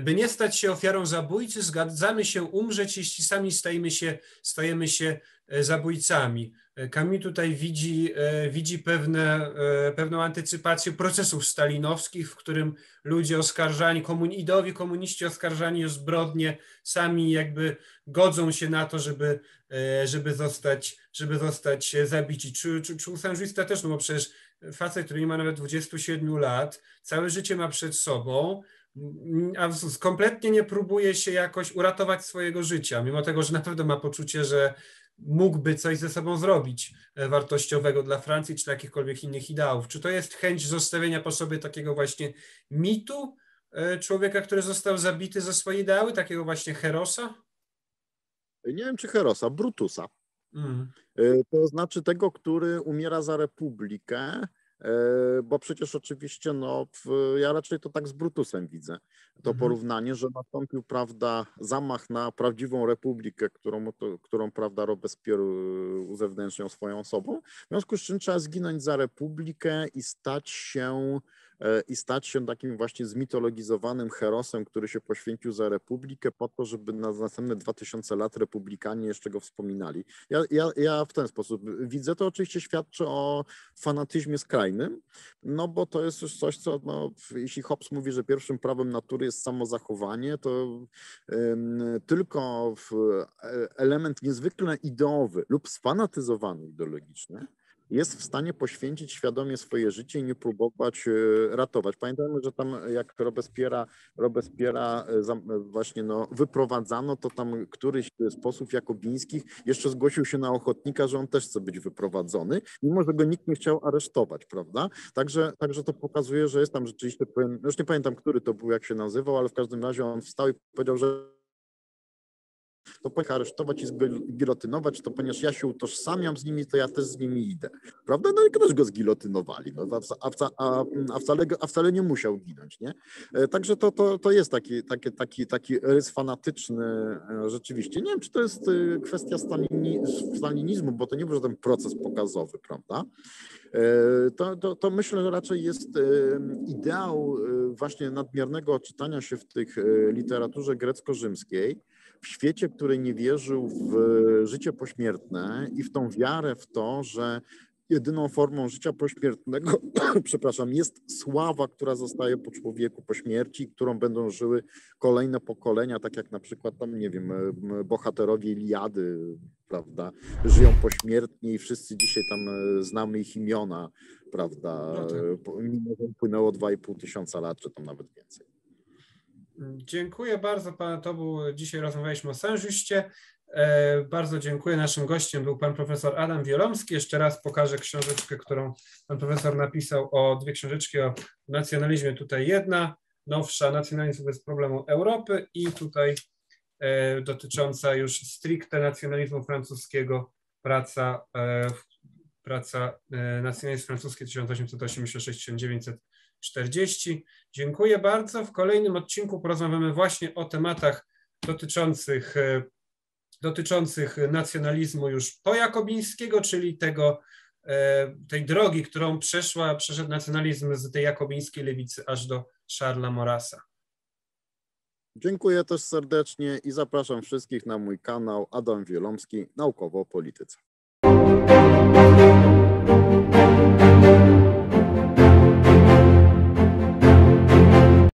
by nie stać się ofiarą zabójcy, zgadzamy się umrzeć, jeśli sami stajemy się, stajemy się zabójcami. Kamil tutaj widzi, e, widzi pewne, e, pewną antycypację procesów stalinowskich, w którym ludzie oskarżani, komun, idowi komuniści oskarżani o zbrodnie, sami jakby godzą się na to, żeby, e, żeby, zostać, żeby zostać zabici. Czy, czy, czy też, no bo przecież facet, który nie ma nawet 27 lat, całe życie ma przed sobą, a kompletnie nie próbuje się jakoś uratować swojego życia, mimo tego, że na pewno ma poczucie, że mógłby coś ze sobą zrobić e, wartościowego dla Francji czy jakichkolwiek innych ideałów. Czy to jest chęć zostawienia po sobie takiego właśnie mitu e, człowieka, który został zabity za swoje ideały, takiego właśnie herosa? Nie wiem, czy herosa, Brutusa. Mm. E, to znaczy tego, który umiera za republikę, bo przecież oczywiście no, ja raczej to tak z Brutusem widzę. To mhm. porównanie, że nastąpił, prawda, zamach na prawdziwą republikę, którą, to, którą prawda, Robespierre uzewnętrzniał swoją osobą. W związku z czym trzeba zginąć za republikę i stać się E, i stać się takim właśnie zmitologizowanym herosem, który się poświęcił za republikę po to, żeby na następne 2000 lat republikanie jeszcze go wspominali. Ja, ja, ja w ten sposób widzę. To oczywiście świadczy o fanatyzmie skrajnym, no bo to jest już coś, co no, jeśli Hobbes mówi, że pierwszym prawem natury jest samozachowanie, to tylko e, element niezwykle ideowy lub sfanatyzowany ideologicznie, jest w stanie poświęcić świadomie swoje życie i nie próbować e, ratować. Pamiętajmy, że tam jak Robespiera, Robespiera e, właśnie no, wyprowadzano, to tam któryś z posłów jakobińskich jeszcze zgłosił się na ochotnika, że on też chce być wyprowadzony, mimo że go nikt nie chciał aresztować, prawda? Także, także to pokazuje, że jest tam rzeczywiście pewien, już nie pamiętam, który to był, jak się nazywał, ale w każdym razie on wstał i powiedział, że to powinien aresztować i zgilotynować, to ponieważ ja się utożsamiam z nimi, to ja też z nimi idę. Prawda? No i też go zgilotynowali, no, a, a, a, wcale, a wcale nie musiał ginąć, nie? E, także to, to, to jest taki, taki, taki, taki rys fanatyczny e, rzeczywiście. Nie wiem, czy to jest e, kwestia stalinizmu, bo to nie był żaden proces pokazowy, prawda? To, to, to myślę, że raczej jest ideał właśnie nadmiernego czytania się w tych literaturze grecko-rzymskiej, w świecie, który nie wierzył w życie pośmiertne i w tą wiarę w to, że jedyną formą życia pośmiertnego, <coughs> przepraszam, jest sława, która zostaje po człowieku po śmierci, którą będą żyły kolejne pokolenia, tak jak na przykład tam, nie wiem, bohaterowie Iliady, prawda, żyją pośmiertnie i wszyscy dzisiaj tam e, znamy ich imiona, prawda, no tak. mimo że płynęło 2,5 tysiąca lat, czy tam nawet więcej. Dziękuję bardzo Panu Tobu. Dzisiaj rozmawialiśmy o Sężyście. E, bardzo dziękuję. Naszym gościem był pan profesor Adam Wielomski. Jeszcze raz pokażę książeczkę, którą pan profesor napisał o dwie książeczki o nacjonalizmie. Tutaj jedna, nowsza, Nacjonalizm bez problemu Europy i tutaj e, dotycząca już stricte nacjonalizmu francuskiego, praca, e, praca Nacjonalizm francuski 1886-1900 40. Dziękuję bardzo. W kolejnym odcinku porozmawiamy właśnie o tematach dotyczących, e, dotyczących nacjonalizmu już pojakobińskiego, czyli tego, e, tej drogi, którą przeszła, przeszedł nacjonalizm z tej jakobińskiej lewicy aż do Charlesa Morasa. Dziękuję też serdecznie i zapraszam wszystkich na mój kanał Adam Wielomski Naukowo o Polityce.